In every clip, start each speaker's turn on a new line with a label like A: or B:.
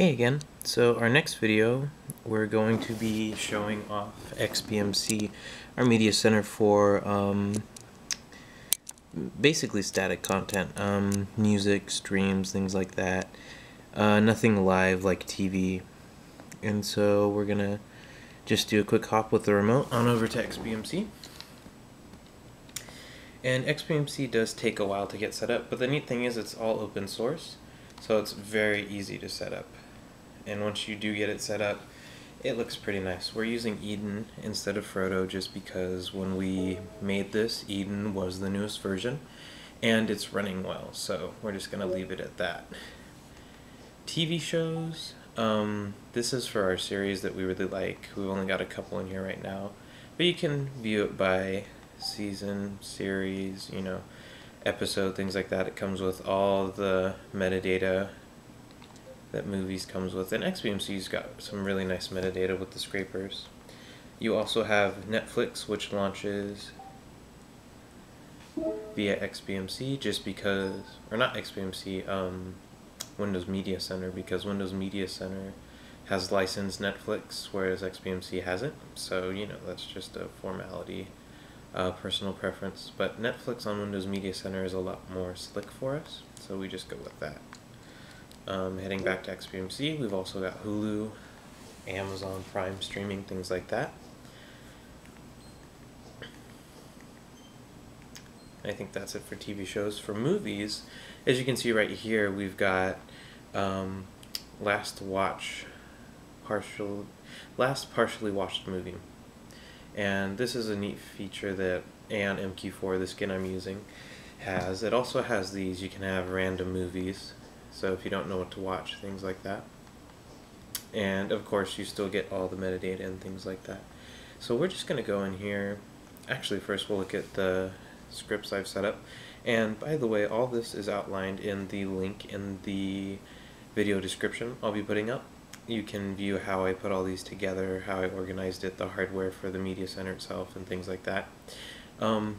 A: Hey again. So our next video, we're going to be showing off XBMC, our media center for um, basically static content, um, music, streams, things like that. Uh, nothing live like TV. And so we're gonna just do a quick hop with the remote on over to XBMC. And XBMC does take a while to get set up, but the neat thing is it's all open source, so it's very easy to set up. And once you do get it set up, it looks pretty nice. We're using Eden instead of Frodo just because when we made this, Eden was the newest version, and it's running well, so we're just going to leave it at that. TV shows, um, this is for our series that we really like. We've only got a couple in here right now, but you can view it by season, series, you know, episode, things like that. It comes with all the metadata that movies comes with. And XBMC's got some really nice metadata with the scrapers. You also have Netflix, which launches via XBMC just because, or not XBMC, um, Windows Media Center, because Windows Media Center has licensed Netflix, whereas XBMC hasn't. So, you know, that's just a formality uh, personal preference, but Netflix on Windows Media Center is a lot more slick for us, so we just go with that. Um, heading back to XBMC, we've also got Hulu, Amazon Prime streaming, things like that. I think that's it for TV shows. For movies, as you can see right here, we've got um, Last Watch, partial, last partially watched movie and this is a neat feature that Aeon MQ4, the skin I'm using, has. It also has these, you can have random movies, so if you don't know what to watch, things like that. And of course you still get all the metadata and things like that. So we're just going to go in here, actually first we'll look at the scripts I've set up. And by the way, all this is outlined in the link in the video description I'll be putting up you can view how I put all these together, how I organized it, the hardware for the media center itself, and things like that. Um,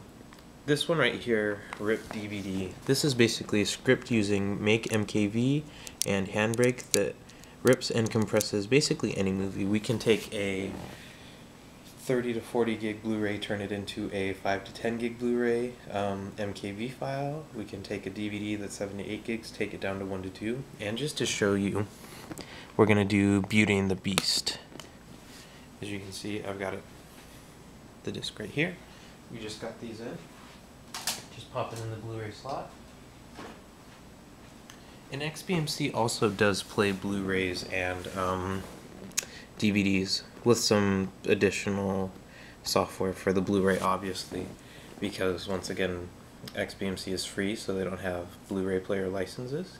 A: this one right here, RIP DVD, this is basically a script using Make MKV and Handbrake that rips and compresses basically any movie. We can take a 30 to 40 gig Blu-ray, turn it into a 5 to 10 gig Blu-ray um, MKV file. We can take a DVD that's 7 to 8 gigs, take it down to 1 to 2. And just to show you we're going to do Beauty and the Beast. As you can see, I've got it, the disc right here. We just got these in. Just pop it in the Blu-ray slot. And XBMC also does play Blu-rays and um, DVDs with some additional software for the Blu-ray, obviously, because once again, XBMC is free, so they don't have Blu-ray player licenses.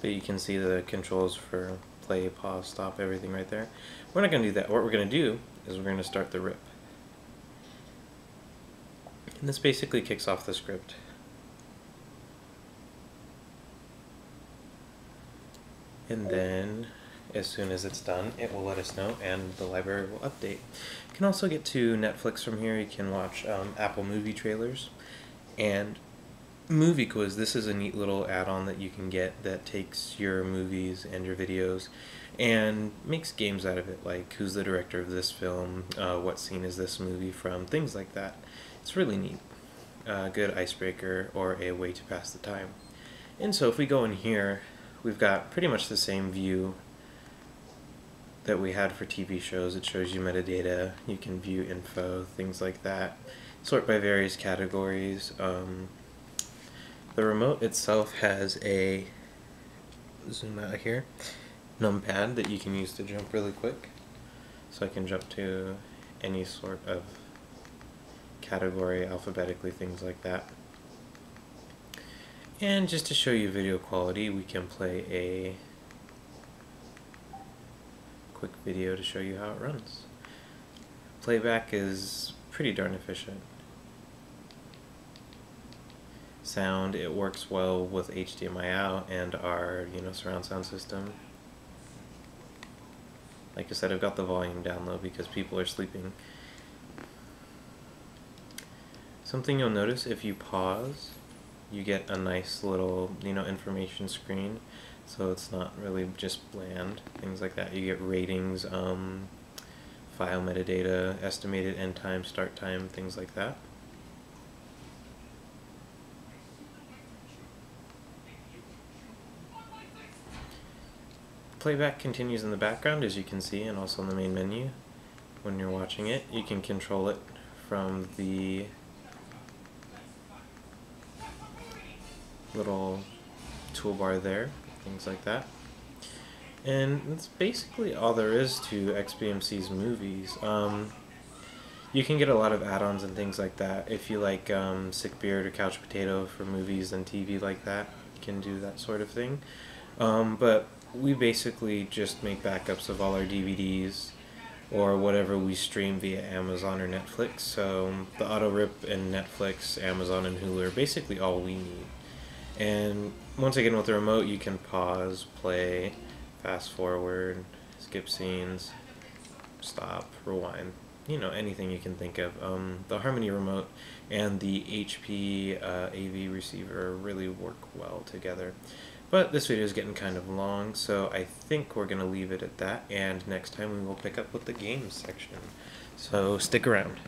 A: But you can see the controls for play, pause, stop, everything right there. We're not going to do that. What we're going to do is we're going to start the rip. And this basically kicks off the script. And then, as soon as it's done, it will let us know and the library will update. You can also get to Netflix from here. You can watch um, Apple movie trailers. And Movie Quiz, this is a neat little add-on that you can get that takes your movies and your videos and makes games out of it, like who's the director of this film, uh, what scene is this movie from, things like that. It's really neat. A good icebreaker or a way to pass the time. And so if we go in here, we've got pretty much the same view that we had for TV shows. It shows you metadata, you can view info, things like that. Sort by various categories. Um, the remote itself has a, zoom out here, numpad that you can use to jump really quick. So I can jump to any sort of category alphabetically, things like that. And just to show you video quality, we can play a quick video to show you how it runs. Playback is pretty darn efficient sound. It works well with HDMI out and our you know surround sound system. Like I said, I've got the volume down low because people are sleeping. Something you'll notice if you pause you get a nice little, you know, information screen. So it's not really just bland, things like that. You get ratings, um, file metadata, estimated end time, start time, things like that. Playback continues in the background as you can see and also in the main menu when you're watching it. You can control it from the little toolbar there, things like that. And that's basically all there is to XBMC's movies. Um, you can get a lot of add-ons and things like that. If you like um, Sick Beard or Couch Potato for movies and TV like that, you can do that sort of thing. Um, but we basically just make backups of all our DVDs or whatever we stream via Amazon or Netflix. So the auto rip and Netflix, Amazon, and Hulu are basically all we need. And once again, with the remote, you can pause, play, fast forward, skip scenes, stop, rewind. You know, anything you can think of. Um, the Harmony remote and the HP uh, AV receiver really work well together. But this video is getting kind of long, so I think we're going to leave it at that, and next time we will pick up with the games section. So stick around.